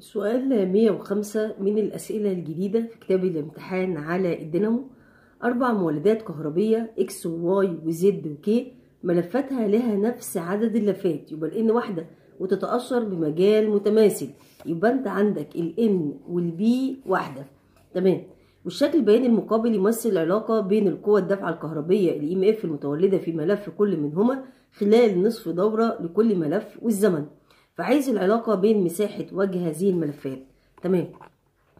سؤال 105 من الأسئلة الجديدة في كتاب الامتحان على الدينامو. أربع مولدات كهربية X و Y و Z و K ملفاتها لها نفس عدد اللفات. يبقى ال N واحدة وتتأثر بمجال متماثل. يبقى أنت عندك الإن وال B واحدة. تمام. والشكل البياني المقابل يمثل العلاقة بين القوة الدافعة الكهربية ال EMF المتولدة في ملف كل منهما خلال نصف دورة لكل ملف والزمن. فعايز العلاقة بين مساحة وجه هذه الملفات. تمام.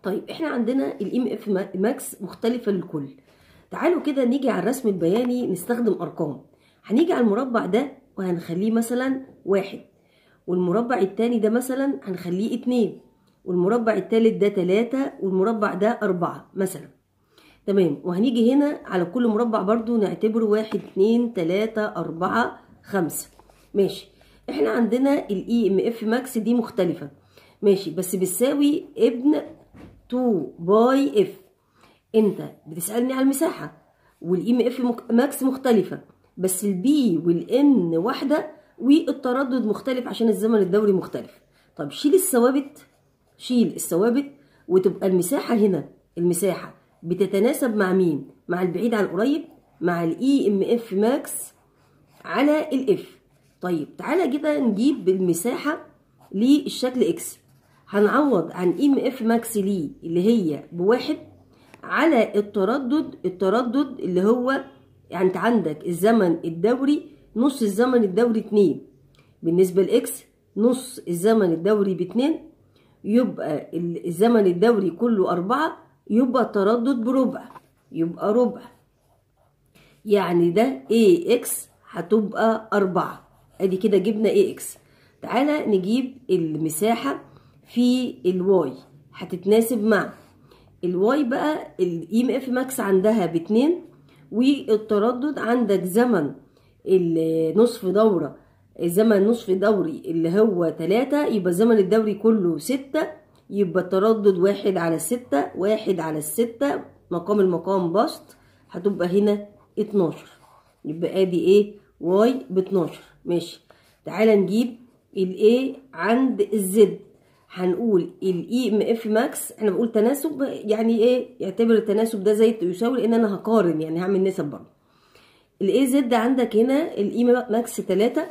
طيب إحنا عندنا ال EMF max مختلفة للكل. تعالوا كده نيجي على الرسم البياني نستخدم أرقام. هنيجي على المربع ده وهنخليه مثلا واحد. والمربع التاني ده مثلا هنخليه اتنين. والمربع التالت ده تلاتة. والمربع ده أربعة مثلا. تمام. وهنيجي هنا على كل مربع برضو نعتبره واحد اتنين تلاتة أربعة خمسة. ماشي. إحنا عندنا ال EMF max دي مختلفة. ماشي بس بتساوي A B N 2 pi F انت بتسألني على المساحة وال EMF max مختلفة بس ال B وال N واحدة والتردد مختلف عشان الزمن الدوري مختلف. طب شيل الثوابت شيل الثوابت وتبقى المساحة هنا. المساحة بتتناسب مع مين؟ مع البعيد عن القريب مع ال EMF max على ال F طيب تعالى كده نجيب المساحة للشكل X هنعوض عن EMF max ليه اللي هي بواحد على التردد التردد اللي هو يعني انت عندك الزمن الدوري نص الزمن الدوري اتنين. بالنسبة ل X نص الزمن الدوري باتنين يبقى الزمن الدوري كله أربعة يبقى التردد بربع يبقى ربع. يعني ده AX هتبقى أربعة. ادي كده جبنا AX تعالى نجيب المساحة في ال Y هتتناسب مع ال Y بقى ال EMF max عندها باتنين والتردد عندك زمن النصف دورة. زمن نصف دوري اللي هو تلاتة يبقى الزمن الدوري كله ستة يبقى التردد واحد على الستة واحد على الستة مقام المقام بسط هتبقى هنا اتناشر. يبقى ادي A Y باتناشر. ماشي. تعالى نجيب ال A عند ال Z هنقول ال EMF max إحنا بقول تناسب يعني إيه؟ يعتبر التناسب ده زي يساوي لأن أنا هقارن يعني هعمل نسب برضه. ال A Z عندك هنا ال E max تلاتة.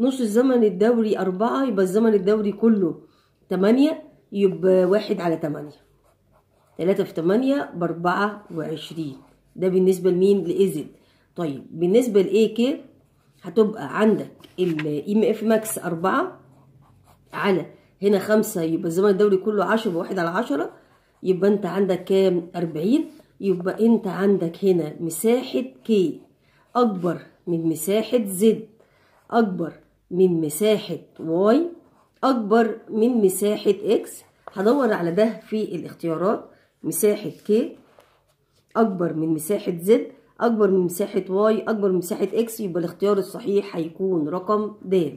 نص الزمن الدوري أربعة يبقى الزمن الدوري كله تمانية يبقى واحد على تمانية. تلاتة في تمانية بأربعة وعشرين. ده بالنسبة لمين؟ لـ Z طيب بالنسبة لـ K هتبقى عندك ال EMF max أربعة على هنا خمسة يبقى الزمن الدوري كله عشرة يبقى واحد على عشرة يبقى أنت عندك كام؟ أربعين يبقى أنت عندك هنا مساحة كي أكبر من مساحة Z أكبر من مساحة Y أكبر من مساحة X هدور على ده في الاختيارات مساحة كي أكبر من مساحة Z أكبر من مساحة Y أكبر من مساحة X يبقى الاختيار الصحيح هيكون رقم د